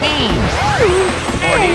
Forty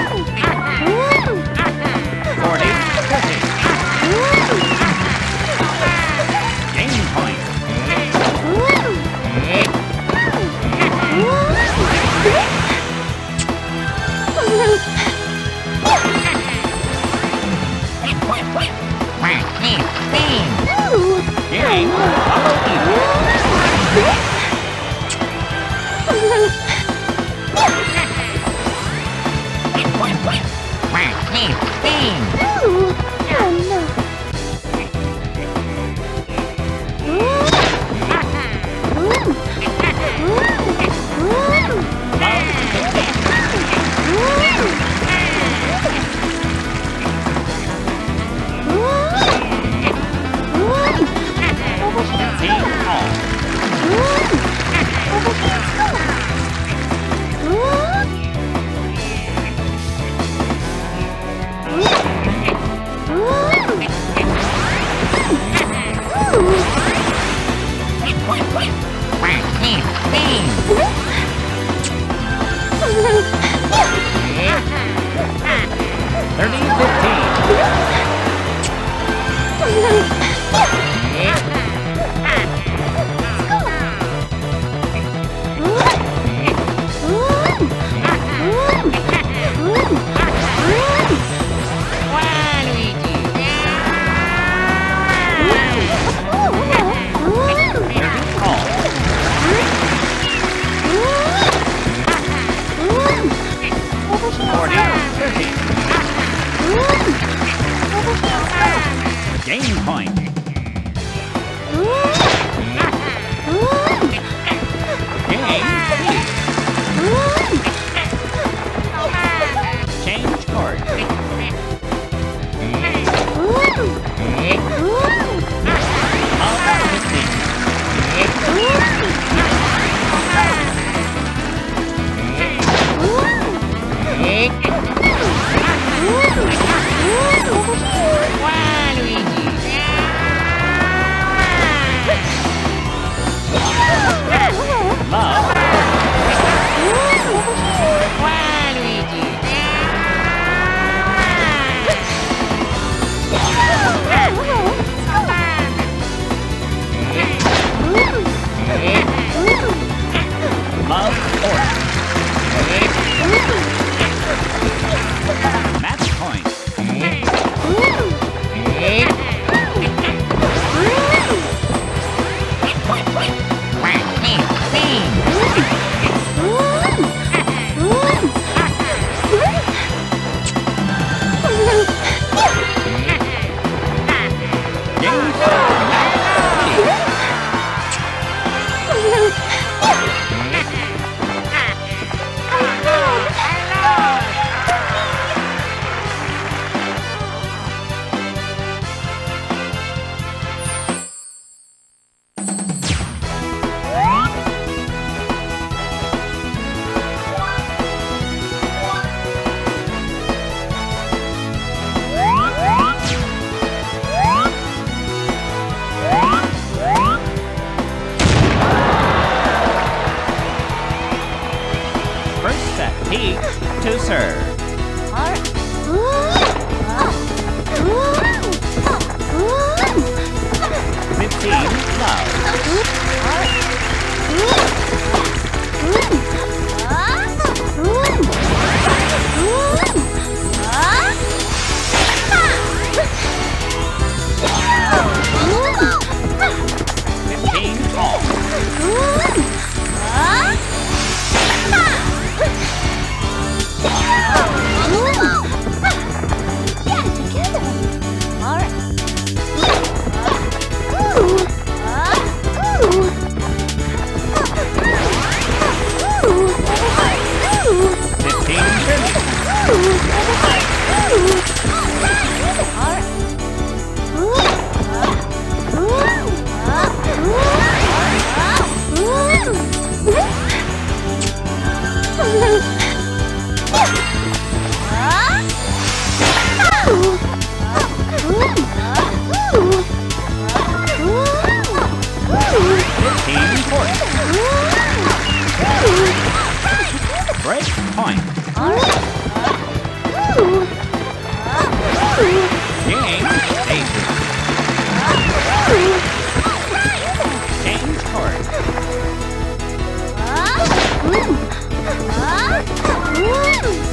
Thirty fifteen. Game point. Game speed. Change court. Fifteen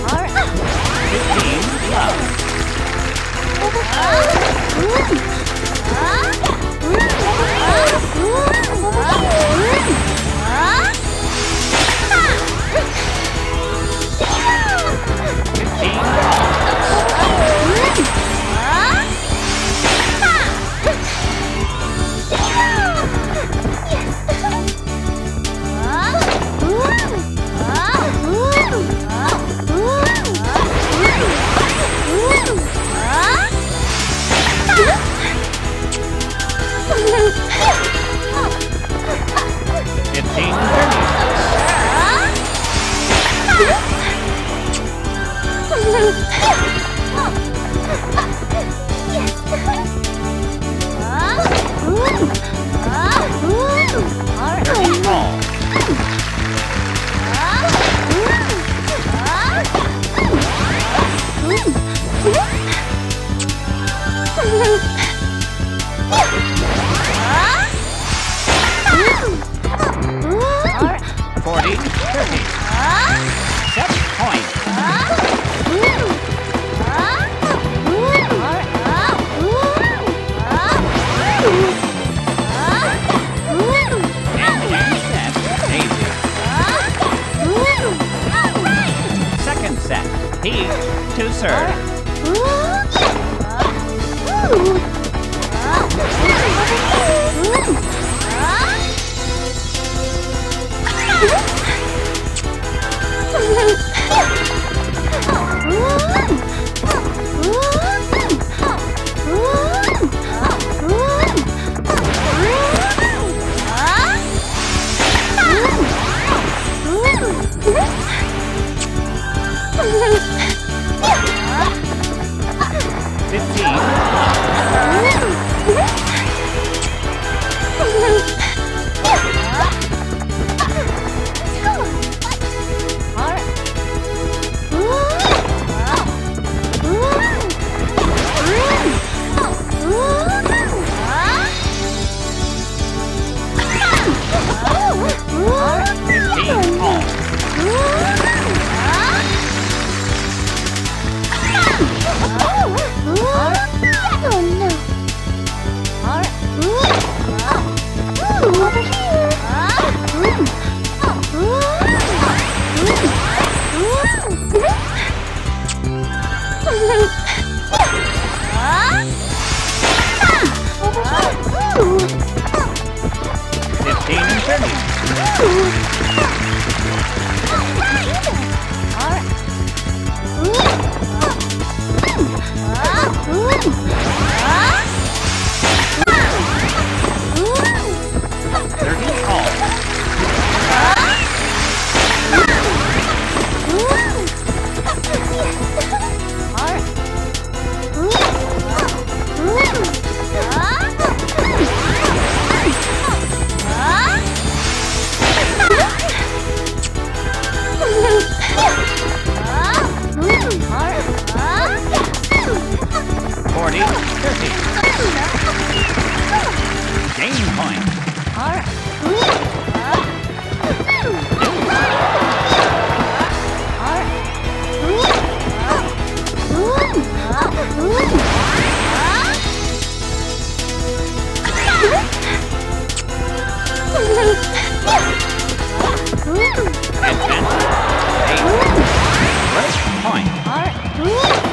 point.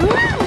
Game.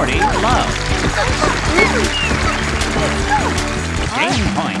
40, low. Game point.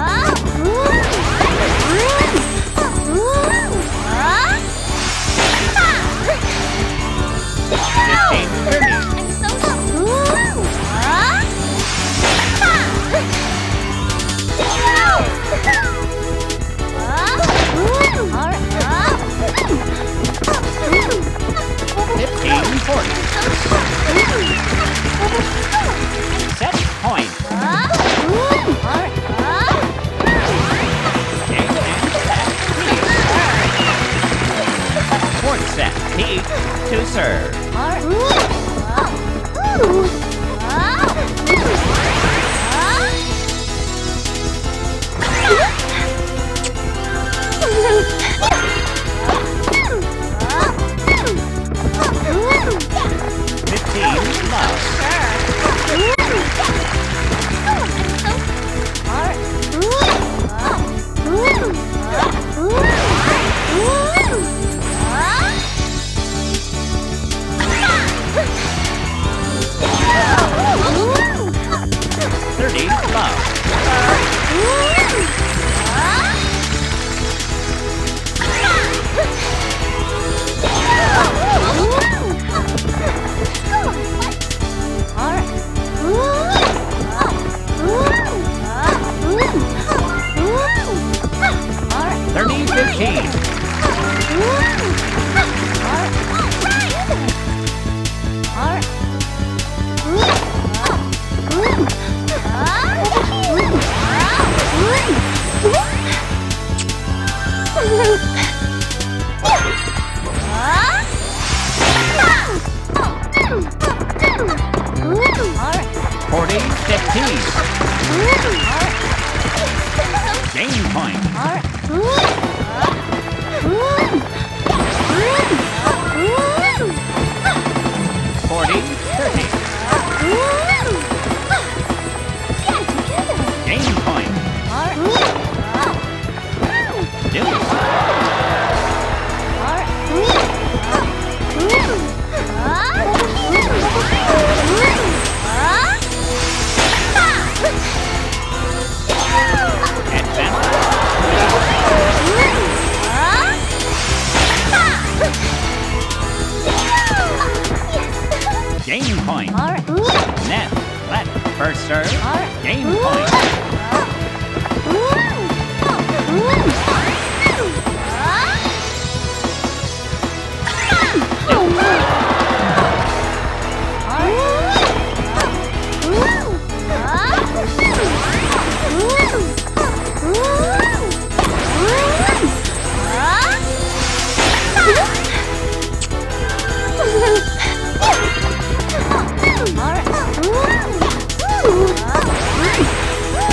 Set point. Set. Peach to serve. Game point. Net. Let. First serve. Game point.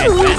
Advance.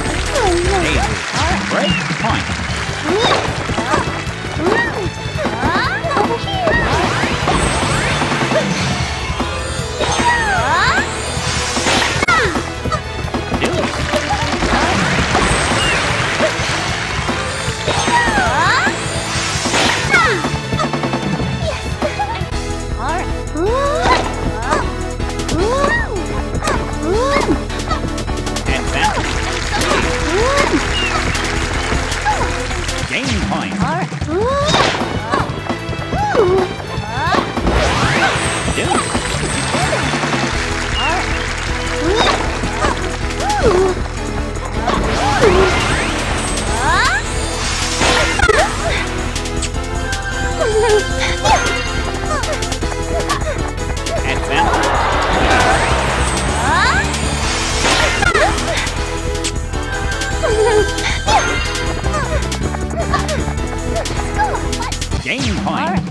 Game point.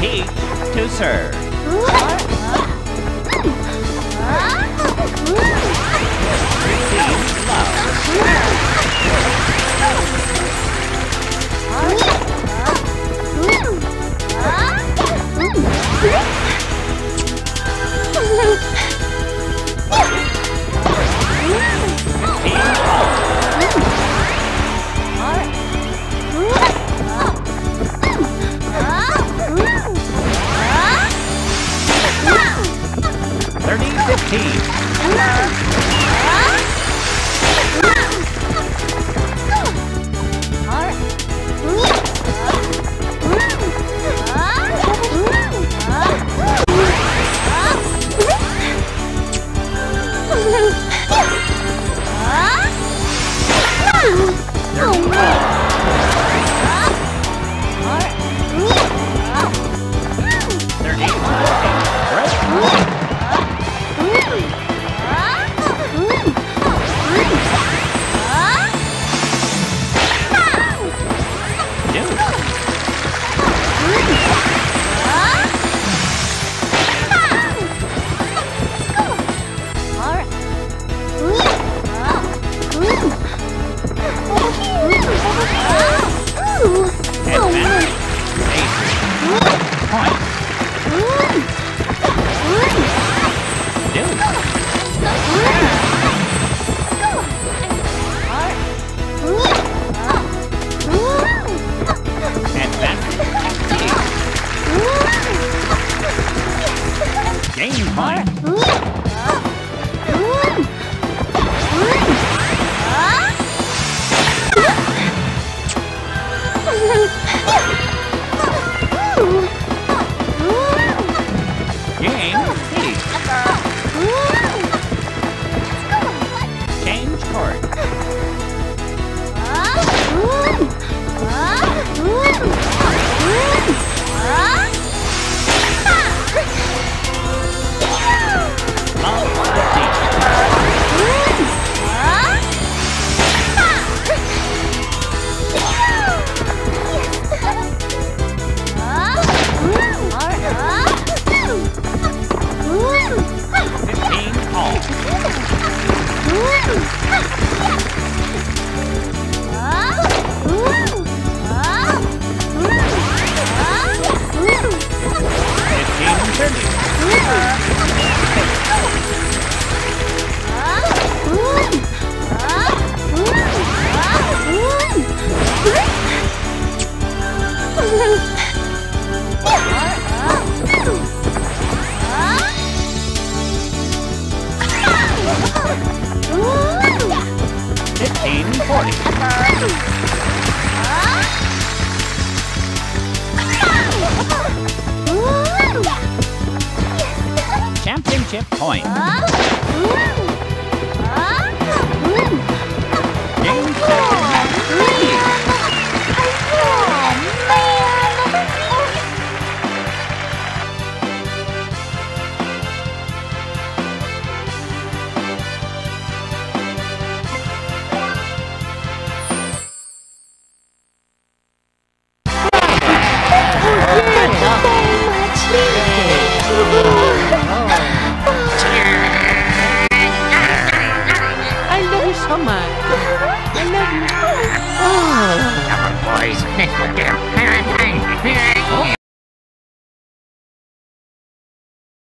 Peach to serve. Love. He's the key. Championship point.